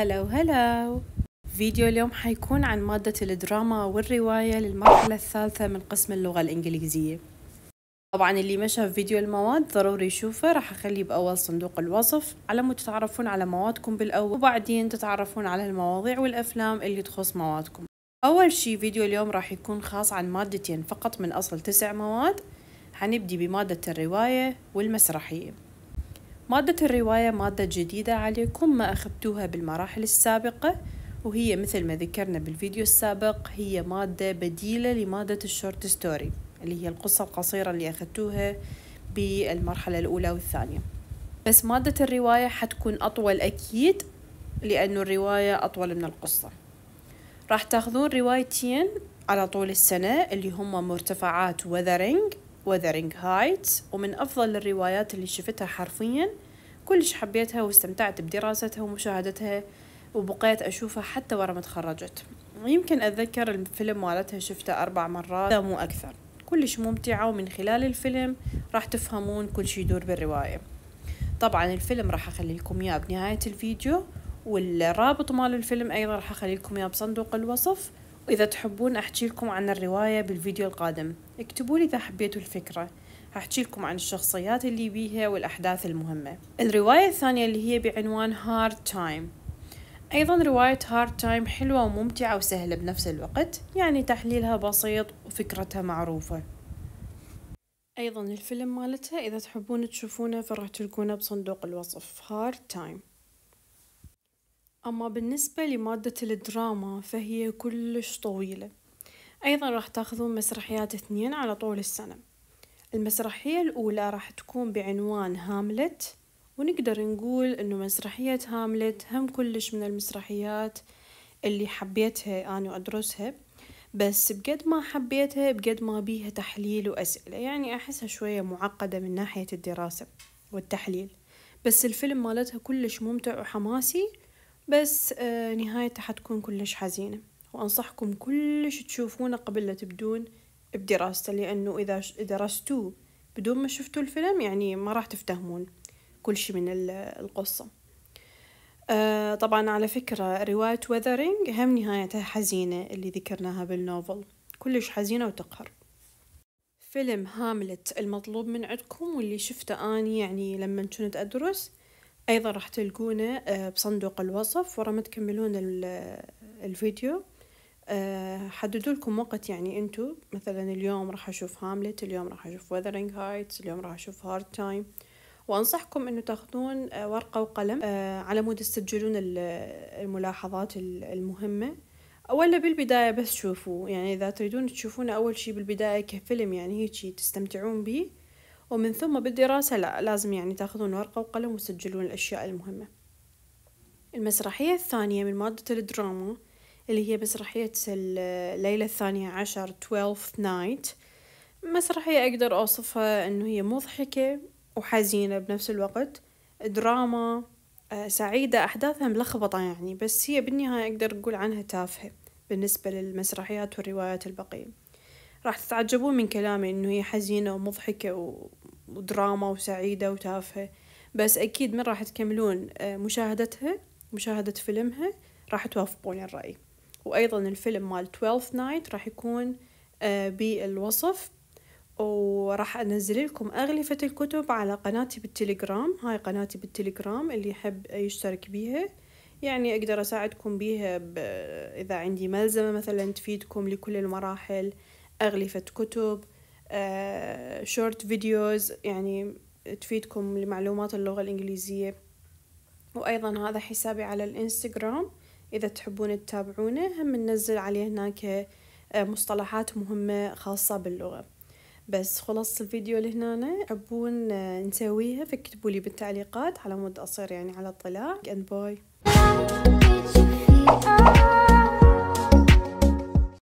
هلا وهلا. فيديو اليوم حيكون عن مادة الدراما والرواية للمرحلة الثالثة من قسم اللغة الإنجليزية. طبعا اللي مشى في فيديو المواد ضروري يشوفه راح أخليه بأول صندوق الوصف. على مود تتعرفون على موادكم بالأول وبعدين تتعرفون على المواضيع والأفلام اللي تخص موادكم. أول شي فيديو اليوم راح يكون خاص عن مادتين فقط من أصل تسع مواد. حنبدي بمادة الرواية والمسرحية. مادة الرواية مادة جديدة عليكم ما أخذتوها بالمراحل السابقة وهي مثل ما ذكرنا بالفيديو السابق هي مادة بديلة لمادة ال short story اللي هي القصة القصيرة اللي أخذتوها بالمرحلة الأولى والثانية. بس مادة الرواية حتكون أطول أكيد لأنه الرواية أطول من القصة. راح تاخذون روايتين على طول السنة اللي هم مرتفعات Wuthering Wuthering Heights ومن أفضل الروايات اللي شفتها حرفيا كلش حبيتها واستمتعت بدراستها ومشاهدتها وبقيت أشوفها حتى ورا ما تخرجت. يمكن أتذكر الفيلم مالتها شفته أربع مرات مو أكثر. كلش ممتعة ومن خلال الفيلم راح تفهمون كل شي يدور بالرواية. طبعا الفيلم راح أخلي لكم إياه بنهاية الفيديو والرابط مال الفيلم أيضا راح أخلي لكم إياه بصندوق الوصف. وإذا تحبون أحكي لكم عن الرواية بالفيديو القادم. اكتبوا لي إذا حبيتوا الفكرة. هحكي لكم عن الشخصيات اللي بيها والأحداث المهمة. الرواية الثانية اللي هي بعنوان Hard Time أيضا رواية Hard Time حلوة وممتعة وسهلة بنفس الوقت يعني تحليلها بسيط وفكرتها معروفة. أيضا الفيلم مالتها إذا تحبون تشوفونه فراح تلقونه بصندوق الوصف. Hard Time أما بالنسبة لمادة الدراما فهي كلش طويلة. أيضا راح تأخذون مسرحيات اثنين على طول السنة. المسرحية الأولى راح تكون بعنوان هاملت ونقدر نقول إنه مسرحية هاملت هم كلش من المسرحيات اللي حبيتها أنا وأدرسها. بس بقد ما حبيتها بقد ما بيها تحليل وأسئلة. يعني أحسها شوية معقدة من ناحية الدراسة والتحليل. بس الفيلم مالتها كلش ممتع وحماسي بس آه نهايته حتكون كلش حزينة. وأنصحكم كلش تشوفونه قبل لا تبدون. بدراسته لأنه إذا درستوه بدون ما شفتوا الفيلم يعني ما راح تفتهمون كل شي من القصة. آه طبعا على فكرة رواية وذرينج هم نهايتها حزينة اللي ذكرناها بالنوفل كلش حزينة وتقهر. فيلم هاملت المطلوب من عندكم واللي شفته أني يعني لما كنت أدرس أيضا راح تلقونه بصندوق الوصف ورا ما تكملون الفيديو. حددوا لكم وقت يعني انتو. مثلا اليوم راح أشوف هاملت اليوم راح أشوف Wuthering Heights اليوم راح أشوف Hard Time وأنصحكم إنه تأخذون ورقة وقلم على مود تسجلون الملاحظات المهمة. ولا بالبداية بس شوفوا. يعني إذا تريدون تشوفونه أول شي بالبداية كفيلم يعني هيجي تستمتعون به ومن ثم بالدراسة لا لازم يعني تأخذون ورقة وقلم وتسجلون الأشياء المهمة. المسرحية الثانية من مادة الدراما اللي هي مسرحية الليلة الثانية عشر twelfth night. مسرحية أقدر أوصفها إنه هي مضحكة وحزينة بنفس الوقت. دراما سعيدة أحداثها ملخبطة يعني بس هي بالنهاية أقدر أقول عنها تافهة بالنسبة للمسرحيات والروايات البقية. راح تتعجبون من كلامي إنه هي حزينة ومضحكة ودراما وسعيدة وتافهة بس أكيد من راح تكملون مشاهدتها مشاهدة فيلمها راح توافقون الرأي. وأيضا الفيلم مال 12 نايت راح يكون بالوصف. وراح أنزل لكم أغلفة الكتب على قناتي بالتليجرام. هاي قناتي بالتليجرام اللي يحب يشترك بيها. يعني أقدر أساعدكم بيها إذا عندي ملزمة مثلا تفيدكم لكل المراحل. أغلفة كتب short videos يعني تفيدكم لمعلومات اللغة الإنجليزية. وأيضا هذا حسابي على الإنستغرام. إذا تحبون تتابعونه هم ننزل عليه هناك مصطلحات مهمة خاصة باللغة. بس خلص الفيديو لهنا تحبون نسويها فاكتبوا لي بالتعليقات على مود أصير يعني على اطلاع. And bye